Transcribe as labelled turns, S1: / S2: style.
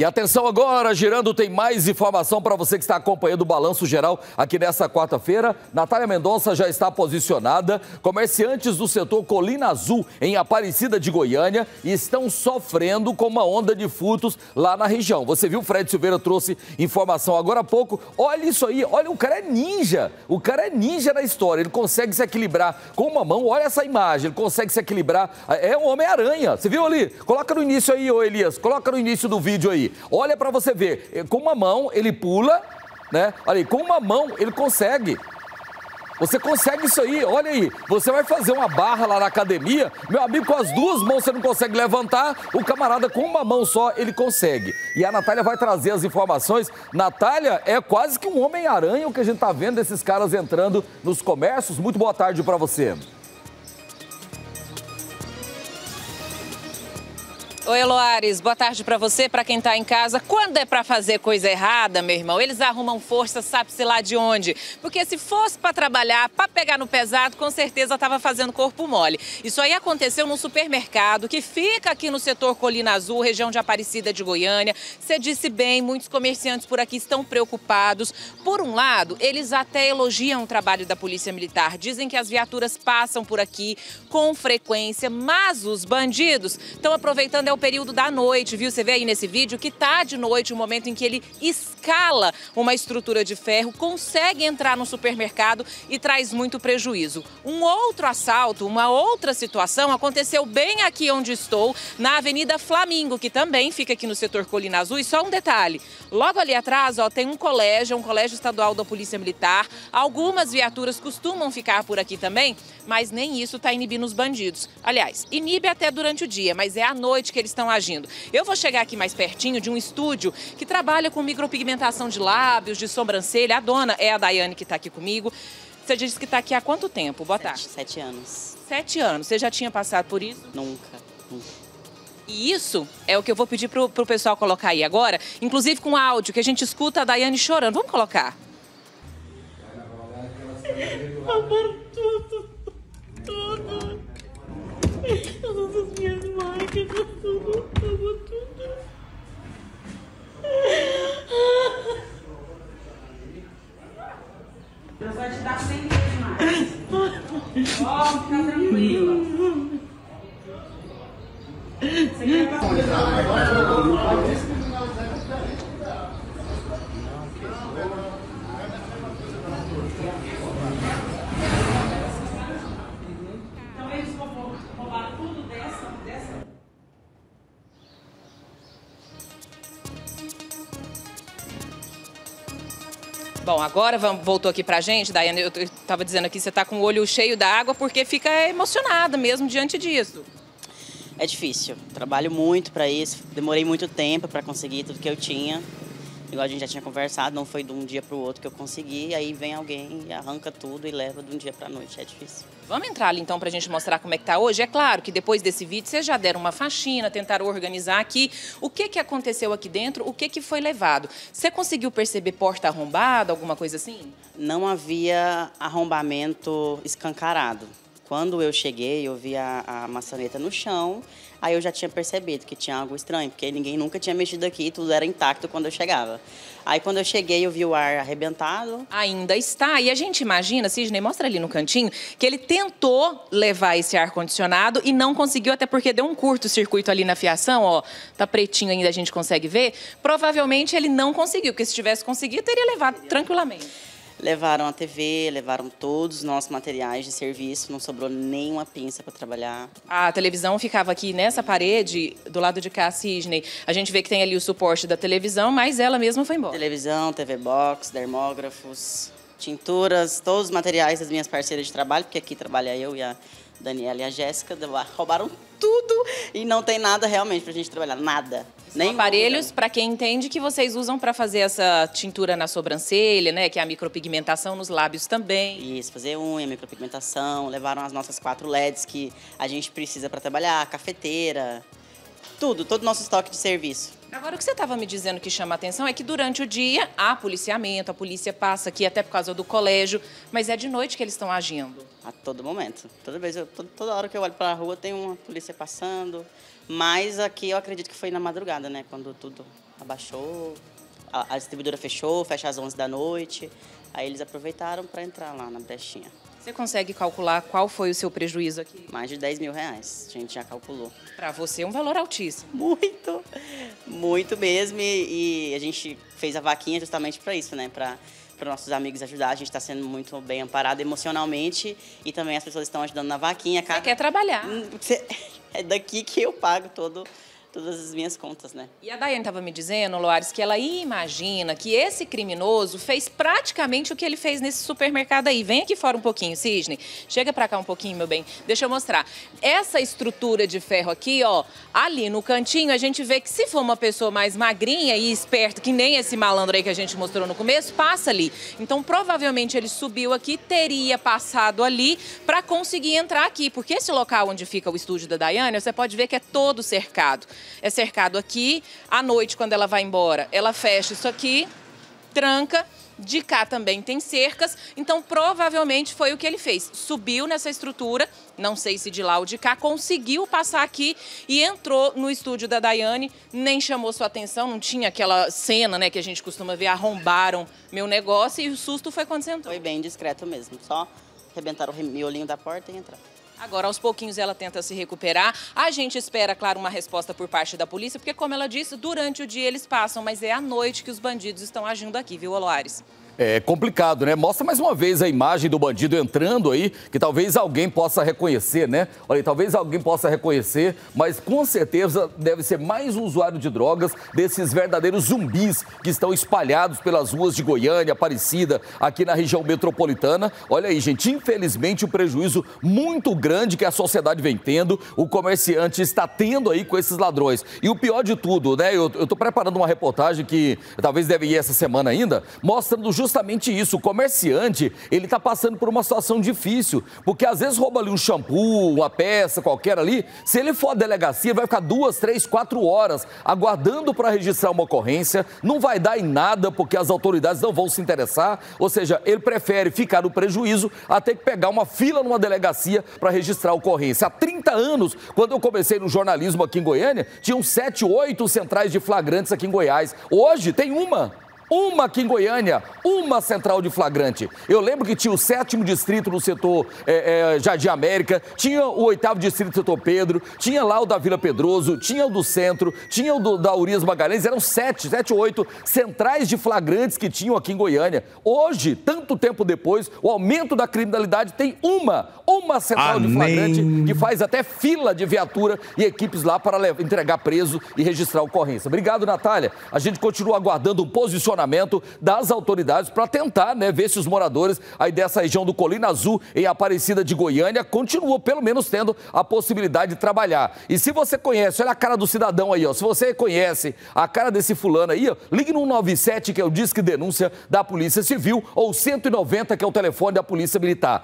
S1: E atenção agora, girando, tem mais informação para você que está acompanhando o balanço geral aqui nessa quarta-feira. Natália Mendonça já está posicionada. Comerciantes do setor Colina Azul, em Aparecida de Goiânia, estão sofrendo com uma onda de furtos lá na região. Você viu, Fred Silveira trouxe informação agora há pouco. Olha isso aí, olha, o cara é ninja. O cara é ninja na história. Ele consegue se equilibrar com uma mão. Olha essa imagem, ele consegue se equilibrar. É um Homem-Aranha. Você viu ali? Coloca no início aí, ô Elias. Coloca no início do vídeo aí Olha para você ver. Eh, com uma mão ele pula, né? Olha aí, com uma mão ele consegue. Você consegue isso aí, olha aí. Você vai fazer uma barra lá na academia, meu amigo, com as duas mãos você não consegue levantar, o camarada com uma mão só ele consegue. E a Natália vai trazer as informações. Natália é quase que um Homem-Aranha o que a gente tá vendo esses caras entrando nos comércios. Muito boa tarde para você.
S2: Oi, Eloares, boa tarde para você, para quem tá em casa. Quando é para fazer coisa errada, meu irmão, eles arrumam força, sabe-se lá de onde. Porque se fosse para trabalhar, para pegar no pesado, com certeza tava fazendo corpo mole. Isso aí aconteceu num supermercado que fica aqui no setor Colina Azul, região de Aparecida de Goiânia. Você disse bem, muitos comerciantes por aqui estão preocupados. Por um lado, eles até elogiam o trabalho da Polícia Militar, dizem que as viaturas passam por aqui com frequência, mas os bandidos estão aproveitando é o período da noite, viu? Você vê aí nesse vídeo que tá de noite o momento em que ele escala uma estrutura de ferro, consegue entrar no supermercado e traz muito prejuízo. Um outro assalto, uma outra situação aconteceu bem aqui onde estou, na Avenida Flamingo, que também fica aqui no setor Colina Azul. E só um detalhe, logo ali atrás ó, tem um colégio, um colégio estadual da Polícia Militar. Algumas viaturas costumam ficar por aqui também, mas nem isso está inibindo os bandidos. Aliás, inibe até durante o dia, mas é à noite que eles estão agindo. Eu vou chegar aqui mais pertinho de um estúdio que trabalha com micropigmentação de lábios, de sobrancelha. A dona é a Daiane que está aqui comigo. Você disse que está aqui há quanto tempo? Boa tarde.
S3: Sete, sete anos.
S2: Sete anos. Você já tinha passado por isso?
S3: Nunca, nunca.
S2: E isso é o que eu vou pedir pro, pro pessoal colocar aí agora, inclusive com áudio, que a gente escuta a Daiane chorando. Vamos colocar.
S4: Tudo. Todas as minhas máquinas, tudo, tudo, tudo.
S5: Deus vai te dar 100 vezes mais. Ó, oh, fica tranquila. Você quer Então
S2: Bom, agora voltou aqui pra gente, Daiane, eu estava dizendo aqui, você está com o olho cheio da água porque fica emocionada mesmo diante disso.
S3: É difícil. Trabalho muito para isso. Demorei muito tempo para conseguir tudo que eu tinha. Igual a gente já tinha conversado, não foi de um dia para o outro que eu consegui. Aí vem alguém e arranca tudo e leva de um dia para a noite. É difícil.
S2: Vamos entrar ali então para a gente mostrar como é que tá hoje. É claro que depois desse vídeo vocês já deram uma faxina, tentaram organizar aqui. O que que aconteceu aqui dentro? O que que foi levado? Você conseguiu perceber porta arrombada, alguma coisa assim?
S3: Não havia arrombamento escancarado. Quando eu cheguei, eu vi a, a, maçaneta no chão, aí eu já tinha percebido que tinha algo estranho, porque ninguém nunca tinha mexido aqui, tudo era intacto quando eu chegava. Aí quando eu cheguei, eu vi o ar arrebentado.
S2: Ainda está. E a gente imagina, Sidney, mostra ali no cantinho, que ele tentou levar esse ar-condicionado e não conseguiu, até porque deu um curto-circuito ali na fiação, ó, tá pretinho ainda, a gente consegue ver. Provavelmente ele não conseguiu, porque se tivesse conseguido, teria levado tranquilamente.
S3: Levaram a TV, levaram todos os nossos materiais de serviço, não sobrou nenhuma pinça para trabalhar.
S2: A televisão ficava aqui nessa parede, do lado de cá, Sidney. A gente vê que tem ali o suporte da televisão, mas ela mesma foi embora.
S3: Televisão, TV box, dermógrafos, tinturas, todos os materiais das minhas parceiras de trabalho, porque aqui trabalha eu e a Daniela e a Jéssica, roubaram tudo e não tem nada realmente para a gente trabalhar, nada.
S2: Nem aparelhos, para quem entende, que vocês usam para fazer essa tintura na sobrancelha, né? Que é a micropigmentação nos lábios também.
S3: Isso, fazer unha, micropigmentação. Levaram as nossas quatro LEDs que a gente precisa para trabalhar, cafeteira, tudo, todo o nosso estoque de serviço.
S2: Agora, o que você estava me dizendo que chama a atenção é que durante o dia há policiamento, a polícia passa aqui até por causa do colégio, mas é de noite que eles estão agindo.
S3: A todo momento. Toda vez, eu, toda, hora que eu olho para a rua tem uma polícia passando. Mas aqui eu acredito que foi na madrugada, né? Quando tudo abaixou, a, a distribuidora fechou, fecha às 11 da noite. Aí eles aproveitaram para entrar lá na brechinha.
S2: Você consegue calcular qual foi o seu prejuízo aqui?
S3: Mais de 10 mil reais, a gente já calculou.
S2: Para você é um valor altíssimo.
S3: Muito, muito mesmo. E, e a gente fez a vaquinha justamente para isso, né? Para para nossos amigos ajudar. A gente está sendo muito bem amparado emocionalmente e também as pessoas estão ajudando na vaquinha.
S2: Você quer trabalhar.
S3: É daqui que eu pago todo todas as minhas contas, né?
S2: E a Daiane estava me dizendo, Loares, que ela imagina que esse criminoso fez praticamente o que ele fez nesse supermercado aí. Vem aqui fora um pouquinho, Cisne. Chega para cá um pouquinho, meu bem. Deixa eu mostrar. Essa estrutura de ferro aqui, ó, ali no cantinho, a gente vê que se for uma pessoa mais magrinha e esperta, que nem esse malandro aí que a gente mostrou no começo, passa ali. Então, provavelmente ele subiu aqui, teria passado ali para conseguir entrar aqui, porque esse local onde fica o estúdio da Daiane, você pode ver que é todo cercado é cercado aqui. À noite, quando ela vai embora, ela fecha isso aqui, tranca. De cá também tem cercas, então provavelmente foi o que ele fez. Subiu nessa estrutura, não sei se de lá ou de cá, conseguiu passar aqui e entrou no estúdio da Daiane, nem chamou sua atenção, não tinha aquela cena né, que a gente costuma ver, arrombaram meu negócio e o susto foi quando você entrou.
S3: Foi bem discreto mesmo, só arrebentaram o miolinho da porta e entraram.
S2: Agora, aos pouquinhos, ela tenta se recuperar. A gente espera, claro, uma resposta por parte da polícia, porque, como ela disse, durante o dia eles passam, mas é à noite que os bandidos estão agindo aqui, viu, Oloares?
S1: É complicado, né? Mostra mais uma vez a imagem do bandido entrando aí, que talvez alguém possa reconhecer, né? Olha, talvez alguém possa reconhecer, mas com certeza deve ser mais um usuário de drogas desses verdadeiros zumbis que estão espalhados pelas ruas de Goiânia, Aparecida, aqui na região metropolitana. Olha aí, gente, infelizmente o um prejuízo muito grande que a sociedade vem tendo, o comerciante está tendo aí com esses ladrões. E o pior de tudo, né? Eu, tô preparando uma reportagem que talvez deve ir essa semana ainda, mostrando justamente justamente isso. O comerciante, ele está passando por uma situação difícil, porque às vezes rouba ali um shampoo, uma peça qualquer ali. Se ele for à delegacia, vai ficar duas, três, quatro horas aguardando para registrar uma ocorrência. Não vai dar em nada, porque as autoridades não vão se interessar. Ou seja, ele prefere ficar no prejuízo até que pegar uma fila numa delegacia para registrar a ocorrência. Há 30 anos, quando eu comecei no jornalismo aqui em Goiânia, tinham sete, oito centrais de flagrantes aqui em Goiás. Hoje tem uma uma aqui em Goiânia, uma central de flagrante. Eu lembro que tinha o sétimo distrito no setor é, é, Jardim América, tinha o oitavo distrito do setor Pedro, tinha lá o da Vila Pedroso, tinha o do centro, tinha o do, da Urias Magalhães, eram sete, sete ou oito centrais de flagrantes que tinham aqui em Goiânia. Hoje, tanto tempo depois, o aumento da criminalidade tem uma, uma central Amém. de flagrante que faz até fila de viatura e equipes lá para entregar preso e registrar ocorrência. Obrigado, Natália. A gente continua aguardando um posicionamento das autoridades para tentar né, ver se os moradores aí dessa região do Colina Azul, em Aparecida de Goiânia, continuam pelo menos tendo a possibilidade de trabalhar. E se você conhece, olha a cara do cidadão aí, ó, se você conhece a cara desse fulano aí, ó, ligue no 197, que é o Disque Denúncia da Polícia Civil, ou 190, que é o telefone da Polícia Militar.